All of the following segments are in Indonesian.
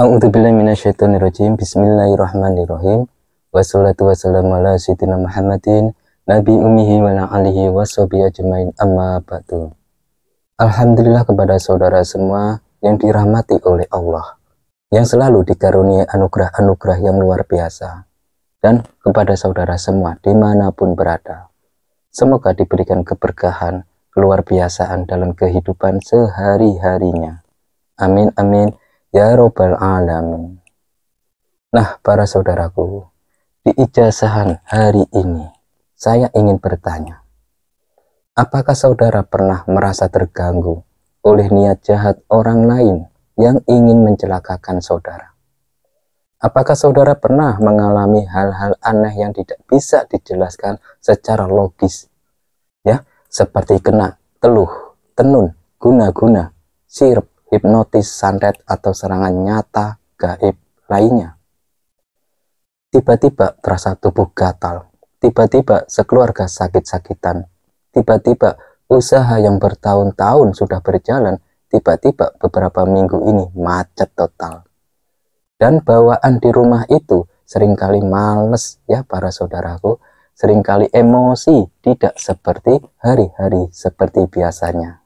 A'udzubillahiminasyaitonirrajim Bismillahirrahmanirrahim. Wassalatu wassalamu ala sayyidina Muhammadin Nabi wa alihi ajmain. Amma ba'du. Alhamdulillah kepada saudara semua yang dirahmati oleh Allah yang selalu dikaruniai anugerah-anugerah yang luar biasa dan kepada saudara semua di mana pun berada. Semoga diberikan keberkahan keluar biasaan dalam kehidupan sehari-harinya. Amin amin Ya Robbal Alamin. Nah, para saudaraku, di ijazahan hari ini, saya ingin bertanya. Apakah saudara pernah merasa terganggu oleh niat jahat orang lain yang ingin mencelakakan saudara? Apakah saudara pernah mengalami hal-hal aneh yang tidak bisa dijelaskan secara logis? Ya, seperti kena teluh, tenun, guna-guna, sirup, hipnotis, santet, atau serangan nyata gaib lainnya. Tiba-tiba terasa tubuh gatal, tiba-tiba sekeluarga sakit-sakitan, tiba-tiba usaha yang bertahun-tahun sudah berjalan, tiba-tiba beberapa minggu ini macet total. Dan bawaan di rumah itu sering kali males ya para saudaraku, sering kali emosi tidak seperti hari-hari seperti biasanya.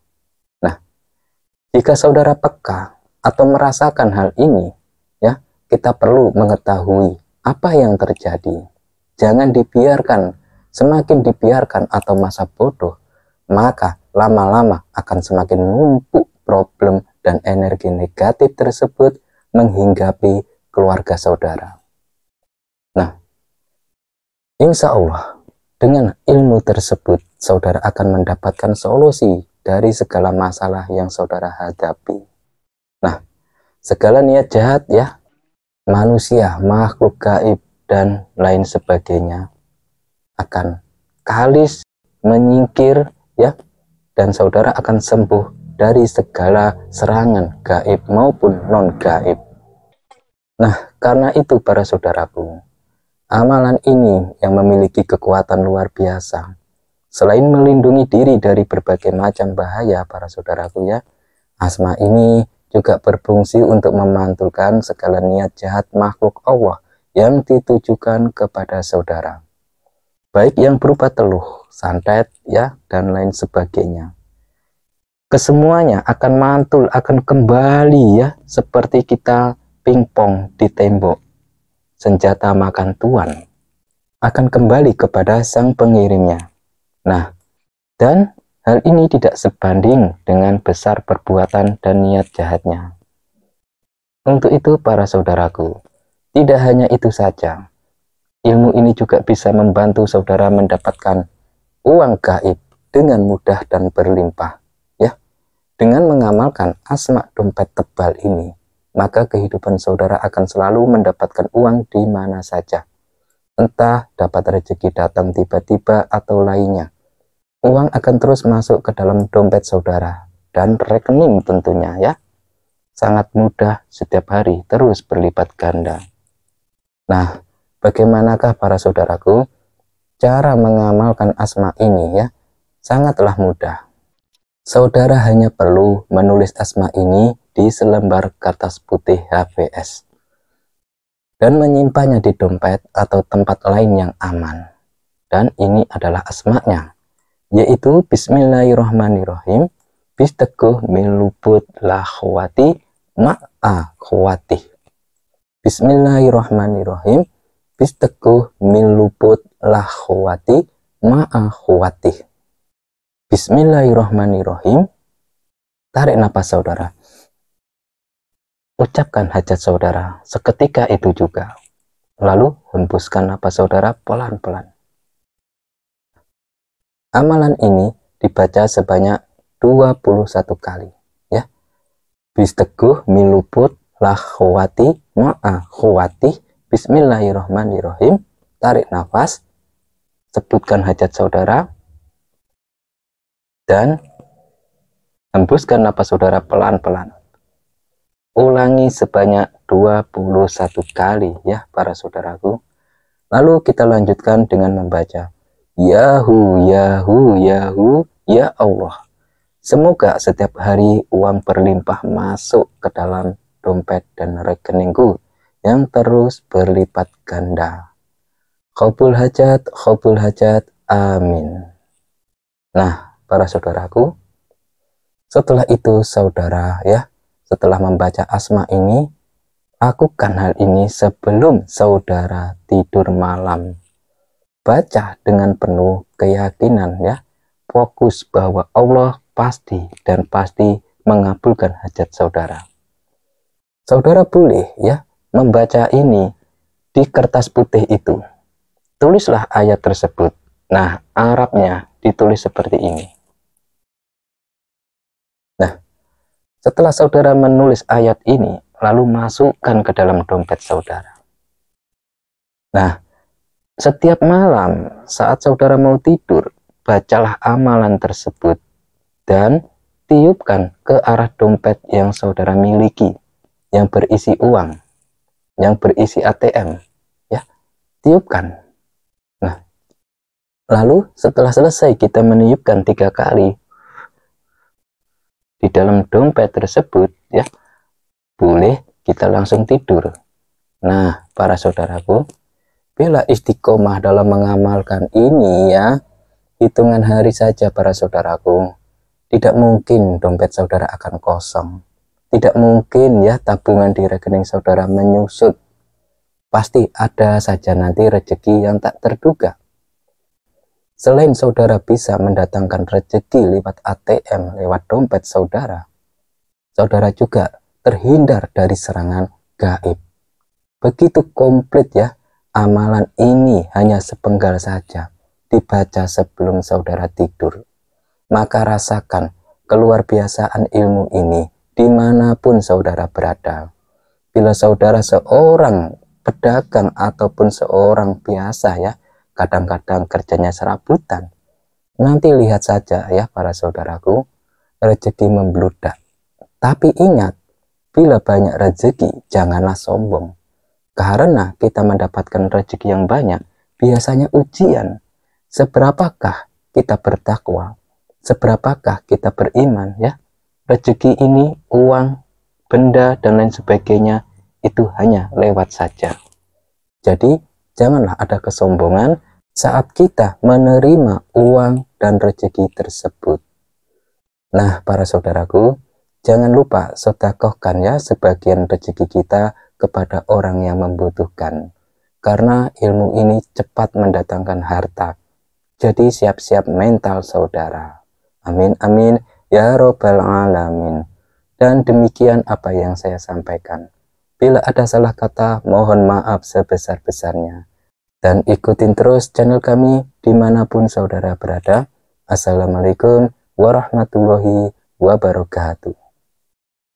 Jika saudara peka atau merasakan hal ini, ya, kita perlu mengetahui apa yang terjadi. Jangan dibiarkan, semakin dibiarkan atau masa bodoh, maka lama-lama akan semakin numpuk problem dan energi negatif tersebut menghinggapi keluarga saudara. Nah, insya Allah dengan ilmu tersebut saudara akan mendapatkan solusi dari segala masalah yang saudara hadapi. Nah, segala niat jahat ya, manusia, makhluk gaib, dan lain sebagainya akan kalis menyingkir ya, dan saudara akan sembuh dari segala serangan gaib maupun non gaib. Nah, karena itu para saudaraku, amalan ini yang memiliki kekuatan luar biasa Selain melindungi diri dari berbagai macam bahaya para saudaraku ya, asma ini juga berfungsi untuk memantulkan segala niat jahat makhluk Allah yang ditujukan kepada saudara. Baik yang berupa teluh, santet, ya, dan lain sebagainya. Kesemuanya akan mantul, akan kembali ya, seperti kita pingpong di tembok. Senjata makan tuan akan kembali kepada sang pengirimnya. Nah, dan hal ini tidak sebanding dengan besar perbuatan dan niat jahatnya. Untuk itu para saudaraku, tidak hanya itu saja, ilmu ini juga bisa membantu saudara mendapatkan uang gaib dengan mudah dan berlimpah. Ya, dengan mengamalkan asma dompet tebal ini, maka kehidupan saudara akan selalu mendapatkan uang di mana saja. Entah dapat rezeki datang tiba-tiba atau lainnya uang akan terus masuk ke dalam dompet saudara dan rekening tentunya ya. Sangat mudah setiap hari terus berlipat ganda. Nah, bagaimanakah para saudaraku cara mengamalkan asma ini ya? Sangatlah mudah. Saudara hanya perlu menulis asma ini di selembar kertas putih HVS dan menyimpannya di dompet atau tempat lain yang aman. Dan ini adalah asmanya yaitu Bismillahirrahmanirrahim. Teguh miluput lahwati ma'a khawati Bismillahirrahmanirrahim. Teguh miluput lahwati ma'a khawati Bismillahirrahmanirrahim. Tarik napas saudara. Ucapkan hajat saudara seketika itu juga. Lalu hembuskan napas saudara pelan-pelan Amalan ini dibaca sebanyak 21 kali ya. Bisteguh miluput lahwati ma'a khawati Bismillahirrahmanirrahim. Tarik nafas sebutkan hajat saudara dan hembuskan nafas saudara pelan-pelan. Ulangi sebanyak 21 kali ya para saudaraku. Lalu kita lanjutkan dengan membaca Yahu, Yahu, Yahu, Ya Allah. Semoga setiap hari uang berlimpah masuk ke dalam dompet dan rekeningku yang terus berlipat ganda. Khobul hajat, khobul hajat, amin. Nah, para saudaraku, setelah itu saudara ya, setelah membaca asma ini, lakukan hal ini sebelum saudara tidur malam. Baca dengan penuh keyakinan ya, fokus bahwa Allah pasti dan pasti mengabulkan hajat saudara. Saudara boleh ya membaca ini di kertas putih itu. Tulislah ayat tersebut. Nah, Arabnya ditulis seperti ini. Nah, setelah saudara menulis ayat ini, lalu masukkan ke dalam dompet saudara. Nah, setiap malam saat saudara mau tidur, bacalah amalan tersebut dan tiupkan ke arah dompet yang saudara miliki yang berisi uang yang berisi ATM ya. Tiupkan. Nah lalu setelah selesai kita meniupkan tiga kali di dalam dompet tersebut ya boleh kita langsung tidur. Nah para saudaraku bila istiqomah dalam mengamalkan ini ya hitungan hari saja para saudaraku tidak mungkin dompet saudara akan kosong tidak mungkin ya tabungan di rekening saudara menyusut. Pasti ada saja nanti rezeki yang tak terduga. Selain saudara bisa mendatangkan rezeki lewat ATM, lewat dompet saudara, saudara juga terhindar dari serangan gaib. Begitu komplit ya, amalan ini hanya sepenggal saja, dibaca sebelum saudara tidur. Maka rasakan keluar biasaan ilmu ini di mana pun saudara berada. Bila saudara seorang pedagang ataupun seorang biasa ya, kadang-kadang kerjanya serabutan, nanti lihat saja ya para saudaraku, rezeki membludak. Tapi ingat, bila banyak rezeki, janganlah sombong. Karena kita mendapatkan rezeki yang banyak, biasanya ujian. Seberapakah kita bertakwa? Seberapakah kita beriman ya? rezeki ini, uang, benda, dan lain sebagainya itu hanya lewat saja. Jadi, janganlah ada kesombongan saat kita menerima uang dan rezeki tersebut. Nah, para saudaraku, jangan lupa sodakohkan ya sebagian rezeki kita kepada orang yang membutuhkan. Karena ilmu ini cepat mendatangkan harta. Jadi siap-siap mental saudara. Amin, amin ya robbal alamin. Dan demikian apa yang saya sampaikan. Bila ada salah kata, mohon maaf sebesar-besarnya. Dan ikutin terus channel kami di mana pun saudara berada. Assalamualaikum warahmatullahi wabarakatuh.